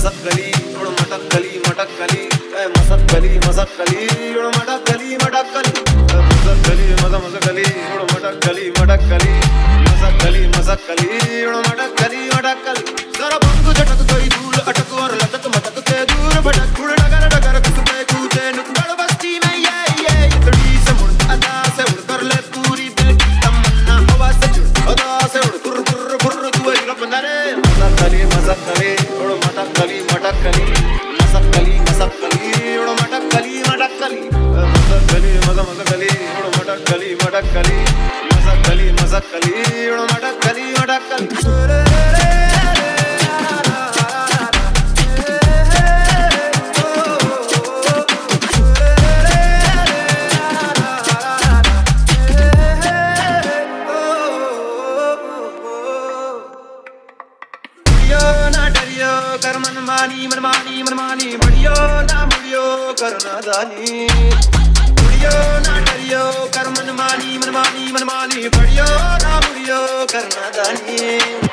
मसक गली, उड़ मटक गली मटक गली मसक गली मसक गली, उड़ मटक गली मटक गली। मसक गली मस मसक गली, उड़ मटक गली मटक गली, मसक गली मसक गली, उड़ मटक गली मटक गली। गली मसक गली मसक गली उड़ मटक कली मटक कली मसक गली मस मसक गली उड़ मटक गली मटक गली मसक गली मसक गली उड़ मटक गली मटक गली कर मनमानी मनमानी मनमानी बढ़ियो ना मुड़ियो, कर नादानी मुड़ियो ना डरियो, कर मनमानी मनमानी मनमानी बढ़ियो ना मुड़ियो, कर नादानी